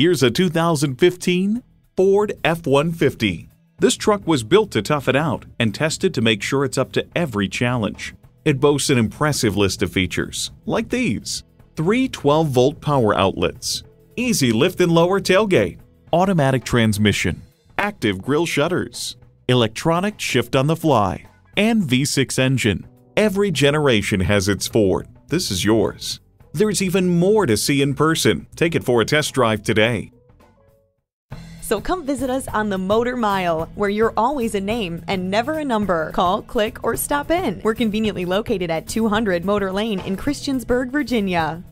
Here's a 2015 Ford F-150. This truck was built to tough it out and tested to make sure it's up to every challenge. It boasts an impressive list of features, like these. Three 12-volt power outlets, easy lift and lower tailgate, automatic transmission, active grille shutters, electronic shift on the fly, and V6 engine. Every generation has its Ford. This is yours. There's even more to see in person. Take it for a test drive today. So come visit us on the Motor Mile, where you're always a name and never a number. Call, click, or stop in. We're conveniently located at 200 Motor Lane in Christiansburg, Virginia.